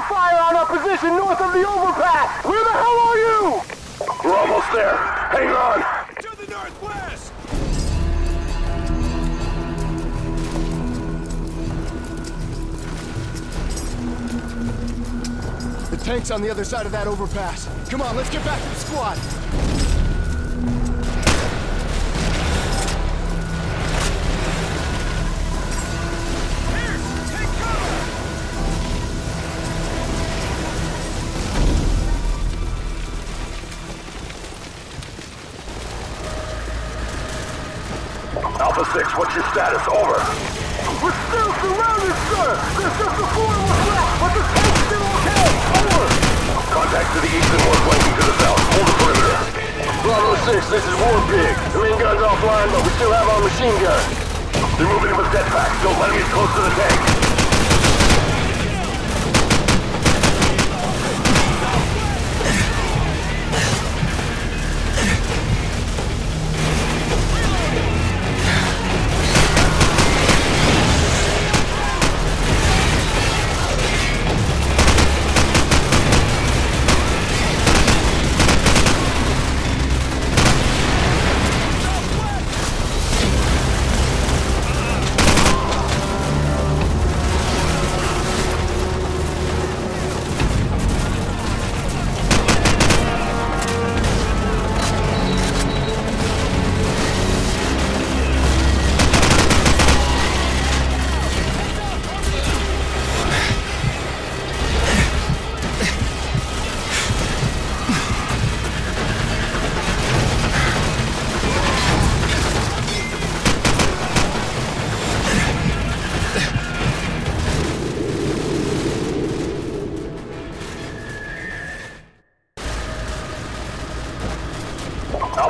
Enemy fire on our position north of the overpass! Where the hell are you? We're almost there. Hang on. To the northwest! The tank's on the other side of that overpass. Come on, let's get back to the squad. 6, what's your status? Over. We're still surrounded, sir! There's just a four of us left, but the tank's still okay! Over! Contact to the east and more flanking to the south. Hold the perimeter. Bravo 6, this is War Pig. The main gun's offline, but we still have our machine gun. They're moving in with jetpacks. Don't let them get close to the tank.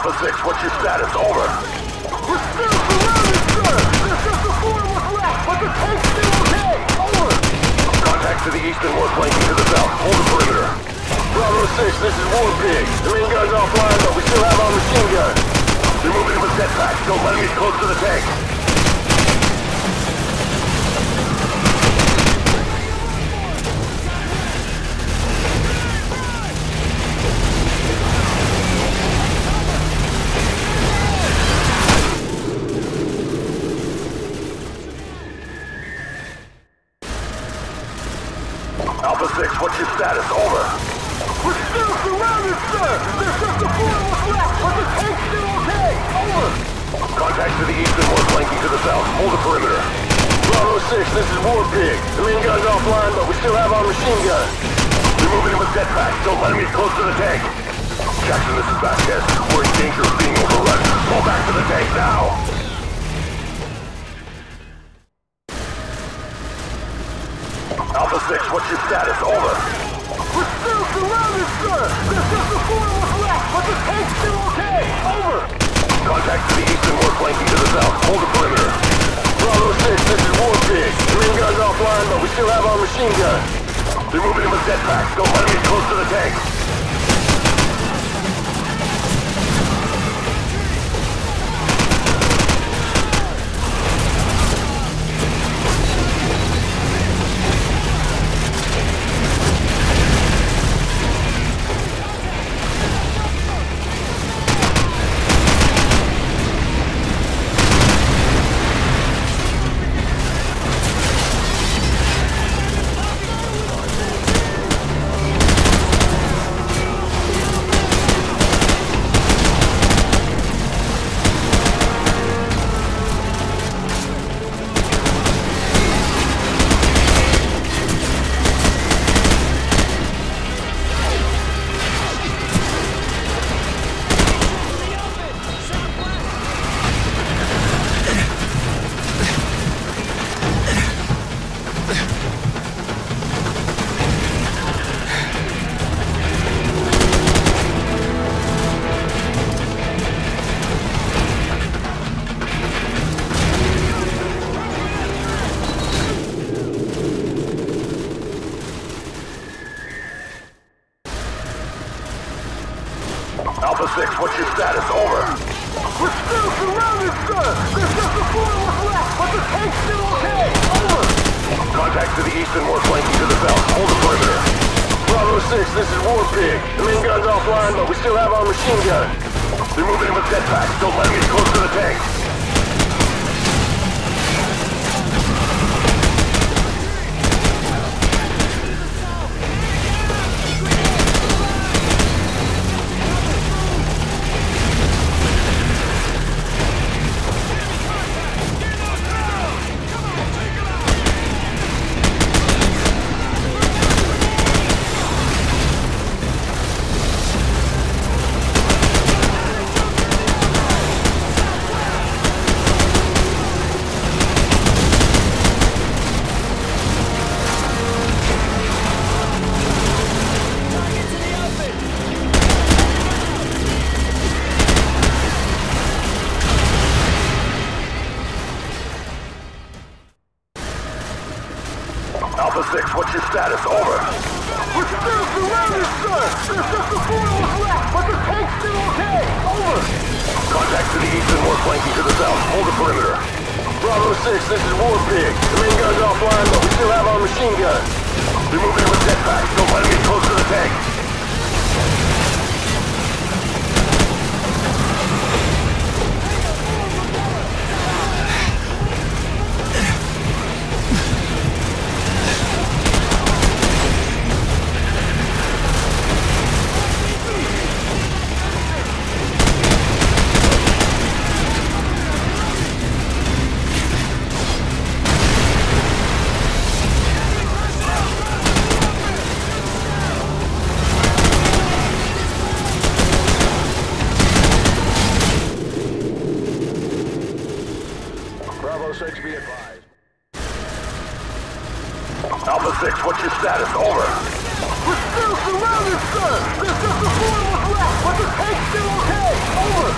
Alpha 6, what's your status? Over. We're still surrounded, sir! There's just a four of us left, but the tank's still okay! Over! Contact to the east and more flanking to the south. Hold the perimeter. Bravo 6, this is War Pig. The main gun's offline, but we still have our machine gun. They're moving in with jetpacks. Don't let them get close to the tank. Alpha 6, what's your status? Over. We're still surrounded, sir! There's just a four of us left, but the tank's still okay! Over! Contact to the east and more flanking to the south. Hold the perimeter. Bravo 6, this is War Pig. The main gun's offline, but we still have our machine gun. We're moving in with jetpacks. Don't let him get close to the tank. Jackson, this is Vasquez. We're in danger of being overrun. Fall back to the tank now. Alpha 6, what's your status? Over. We're still surrounded, sir! There's just a four of us left, but the tank's still okay! Over! Contact to the east and more flanking to the south. Hold the perimeter. Bravo 6, this is War Pig. The gun's offline, but we still have our machine gun. They're moving in with jetpacks. Don't let them get close to the tank. east and more flanking to the south. Hold the perimeter. Bravo 6, this is War Pig. The main gun's offline, but we still have our machine gun. They're moving in with jetpacks. Don't let them get close to the tanks. 6, what's your status? Over. We're still surrounded, sir! There's just a four of us left, but the tank's still okay! Over! Contact to the east and more flanking to the south. Hold the perimeter. Bravo 6, this is War Pig. The main gun's offline, but we still have our machine gun. They're moving in with jetpacks. Don't let them get close to the tank. 6, be advised. Alpha 6, what's your status? Over. We're still surrounded, sir! There's just a four of us left, but the tank's still okay! Over!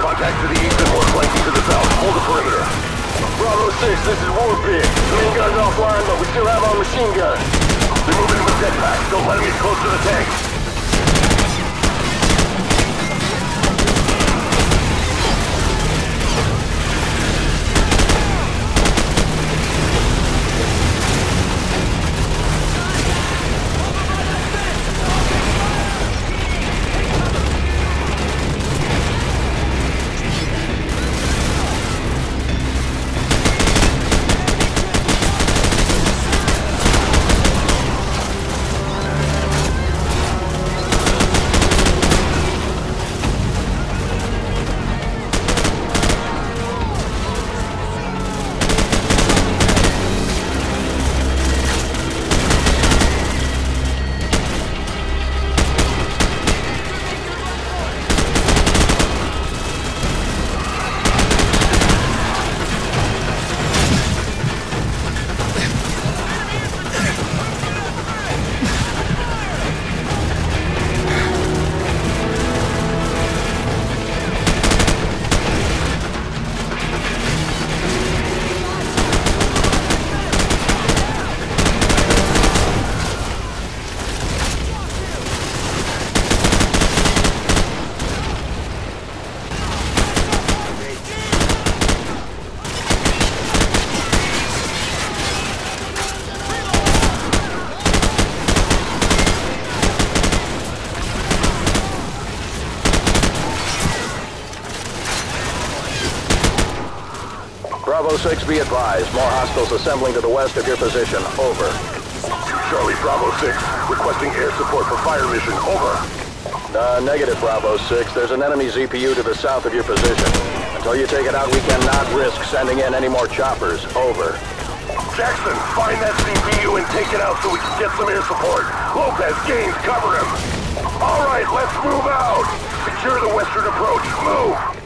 Contact to the east and more flanking to the south. Hold the perimeter. Bravo 6, this is War Pig. The main gun's offline, but we still have our machine gun. They're moving in with jetpacks. Don't let them get close to the tank. Bravo 6, be advised. More hostiles assembling to the west of your position. Over. Charlie Bravo 6, requesting air support for fire mission. Over. Uh, negative Bravo 6. There's an enemy ZPU to the south of your position. Until you take it out, we cannot risk sending in any more choppers. Over. Jackson, find that ZPU and take it out so we can get some air support. Lopez, Gaines, cover him. All right, let's move out. Secure the western approach. Move.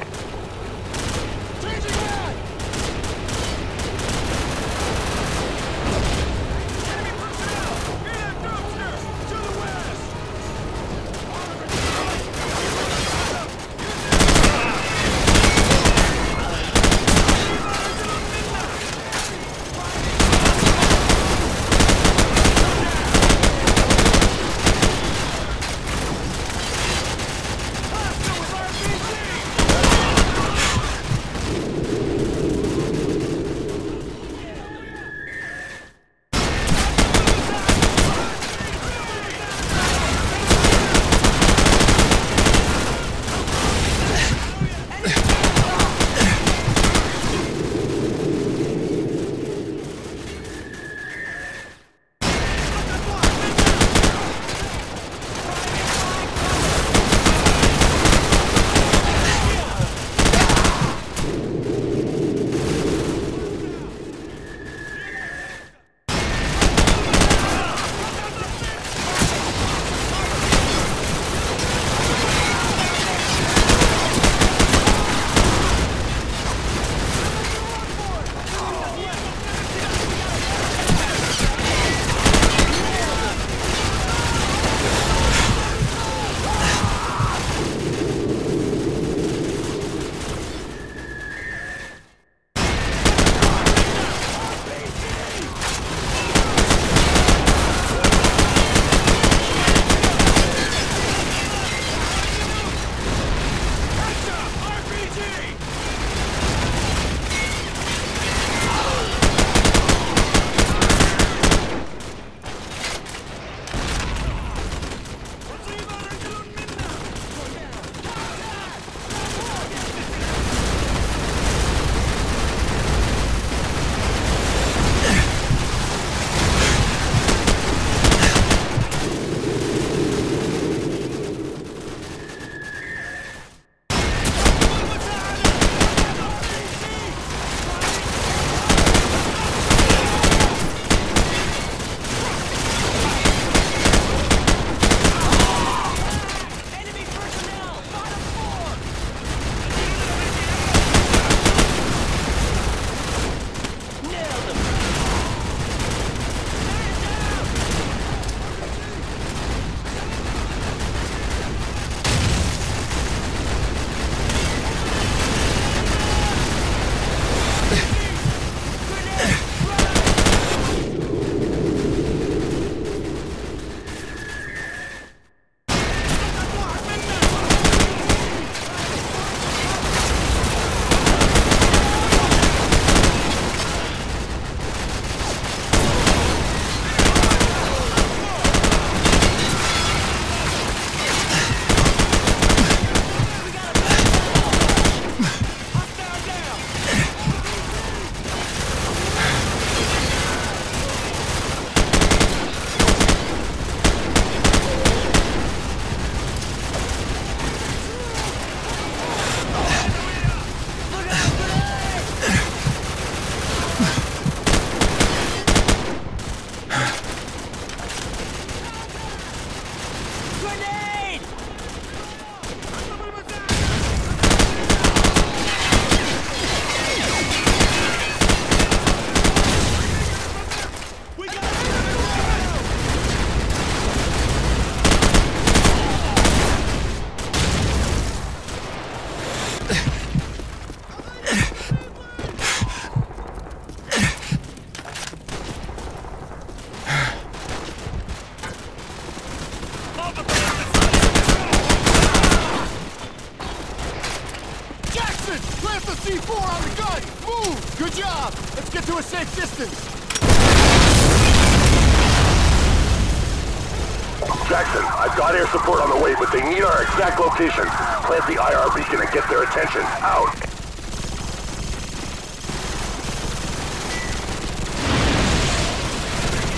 Got air support on the way, but they need our exact location. Plant the IR beacon and get their attention. Out.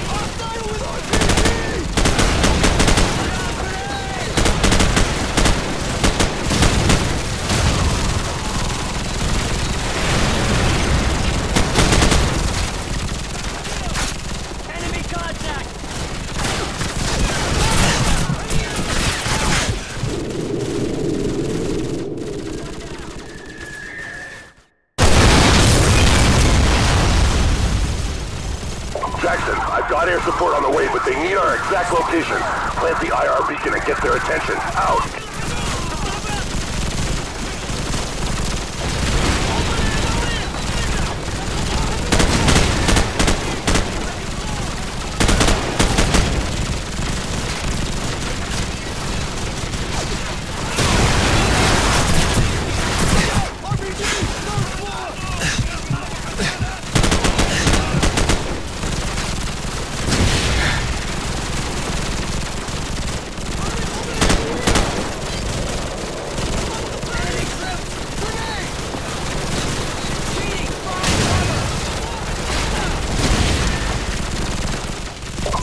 Hostile with RPG! enemy contact! Jackson, I've got air support on the way, but they need our exact location. Plant the IR beacon and get their attention. Out. RPG! Third floor!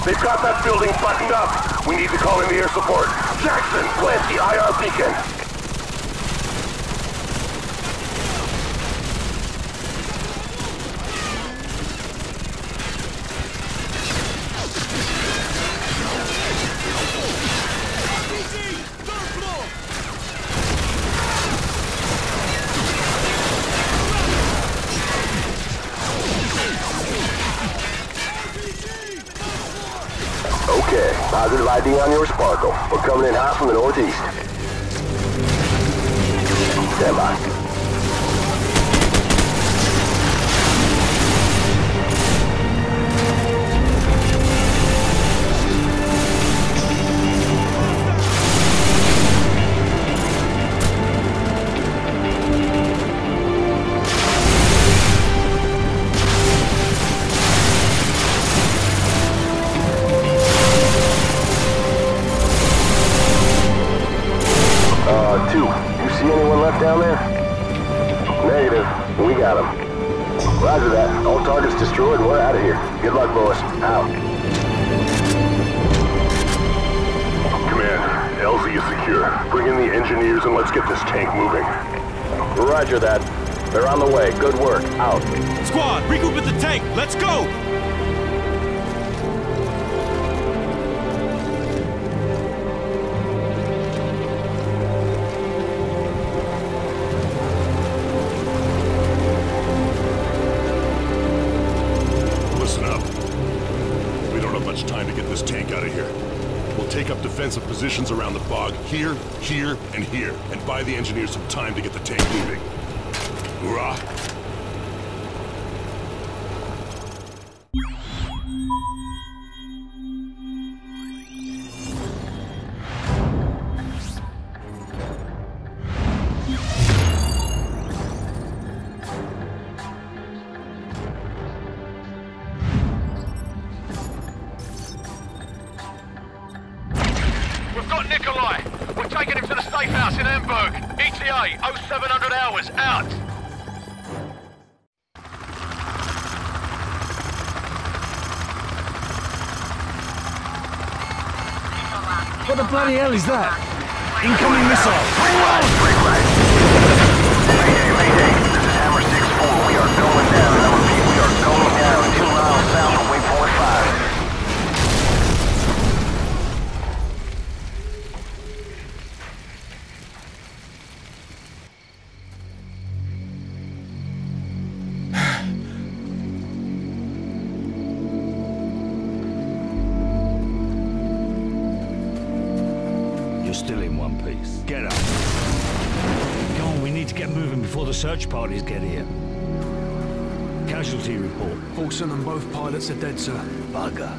They've got that building buttoned up. We need to call in the air support. Jackson, plant the IR beacon. RPG! Third floor! Okay, positive ID on your Sparkle. We're coming in hot from the northeast. Stand by. Squad, regroup at the tank! Let's go! Listen up. We don't have much time to get this tank out of here. We'll take up defensive positions around the bog, here, here, and here, and buy the engineers some time to get the tank moving. Hoorah! What the bloody hell is that? Incoming missile! Mayday, mayday. This is Hammer 6-4. We are going down. Search parties get here. Casualty report. Paulson and both pilots are dead, sir. Bugger.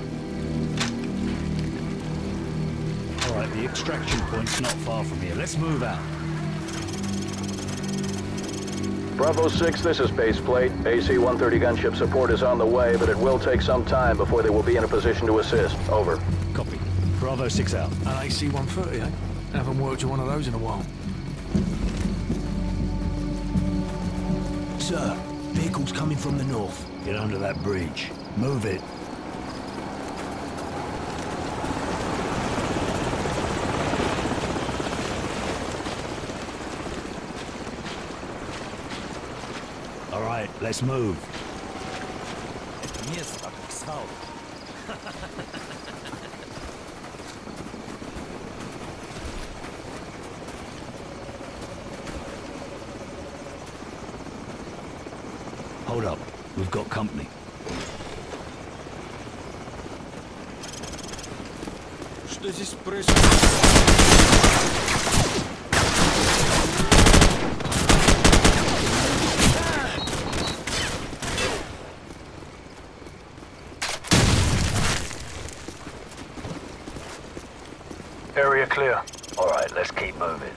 All right, the extraction point's not far from here. Let's move out. Bravo 6, this is base plate. AC-130 gunship support is on the way, but it will take some time before they will be in a position to assist. Over. Copy. Bravo 6 out. An AC-130, eh? Haven't worked with one of those in a while. Sir, vehicles coming from the north. Get under that bridge. Move it. All right, let's move. Hold clear. All right, let's keep moving.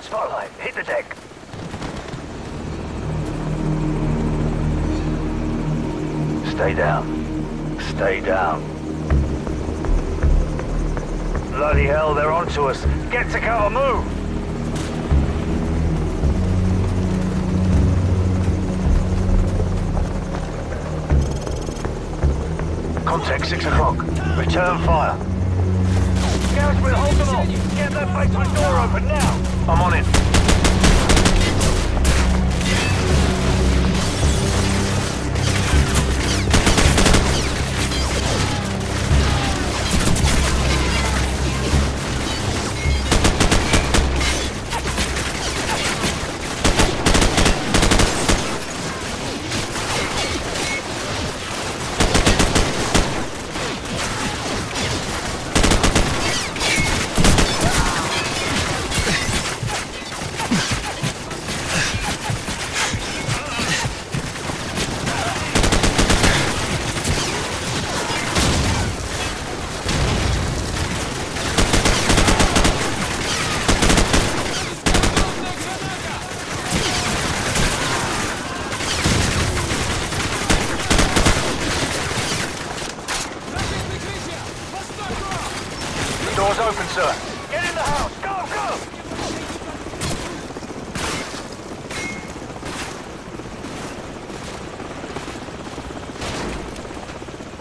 Spotlight, hit the deck. Stay down. Stay down. Bloody hell, they're onto us. Get to cover, move! Contact, 6 o'clock. Return fire. Scouts will hold them off. Get that basement door open now. I'm on it.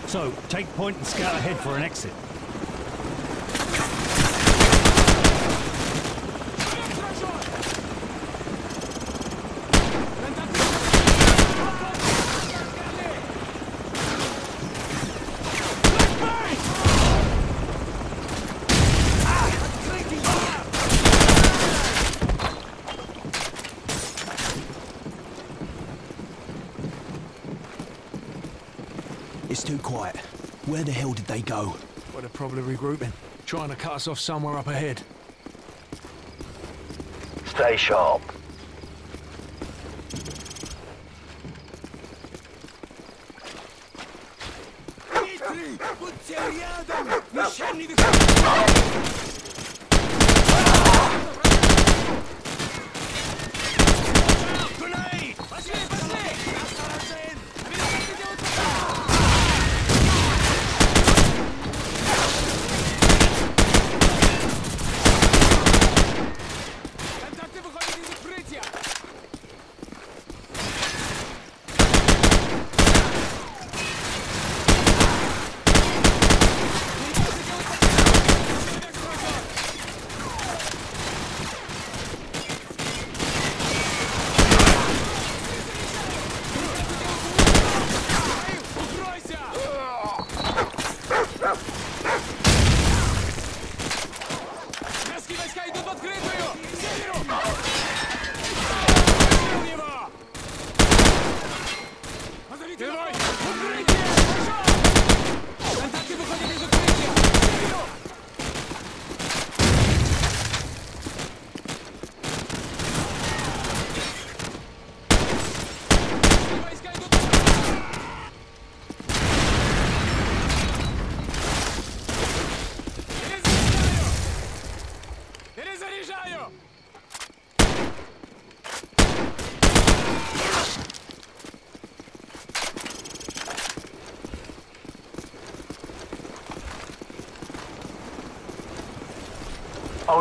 So, take point and scout ahead for an exit. The hell did they go? Well, they're probably regrouping. Trying to cut us off somewhere up ahead. Stay sharp.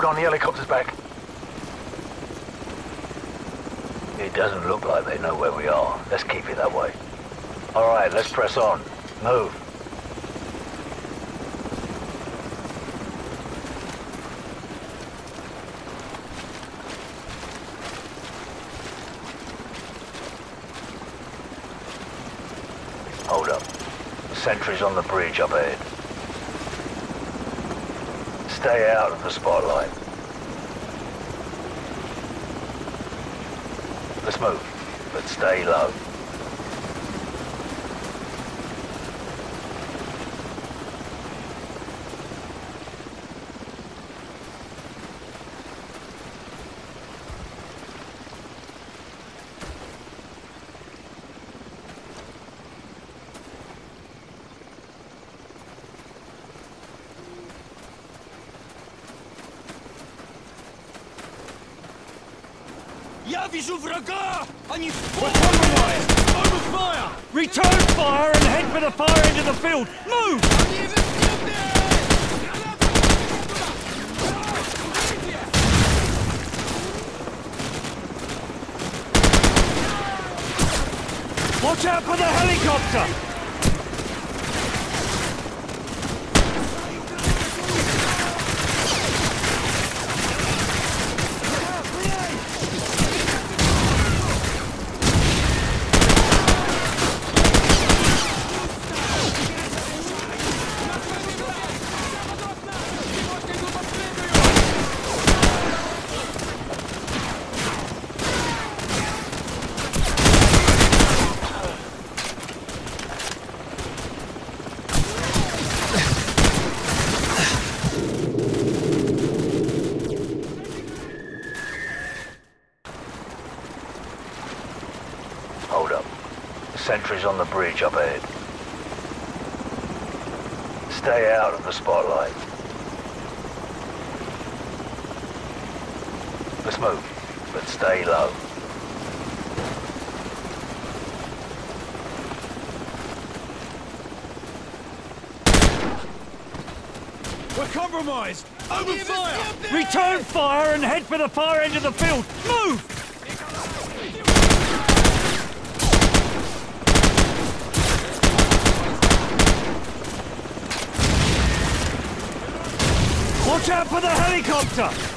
On, the helicopter's back. It doesn't look like they know where we are. Let's keep it that way. All right, let's press on. Move. Hold up. Sentries on the bridge up ahead. Stay out of the spotlight. Let's move, but stay low. For the far end of the field! Move! Watch out for the helicopter! Hold up. Sentries on the bridge up ahead. Stay out of the spotlight. Let's move, but stay low. We're compromised! Open fire! Return fire and head for the far end of the field! Move! Watch out for the helicopter!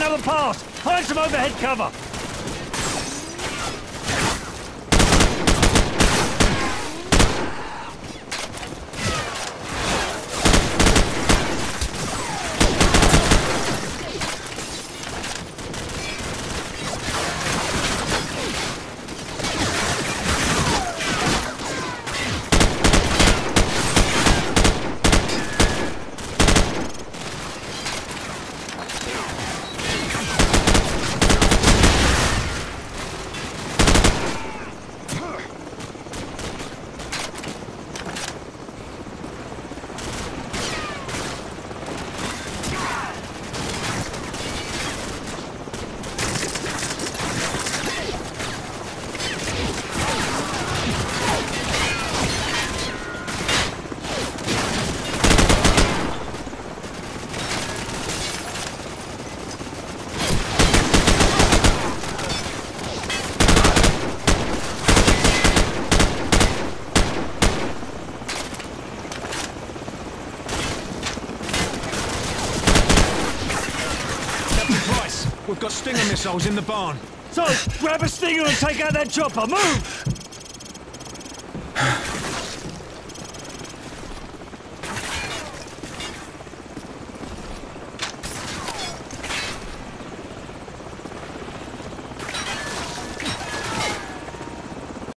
Another pass. Find some overhead cover. Got Stinger missiles in the barn. So, grab a stinger and take out that chopper. Move!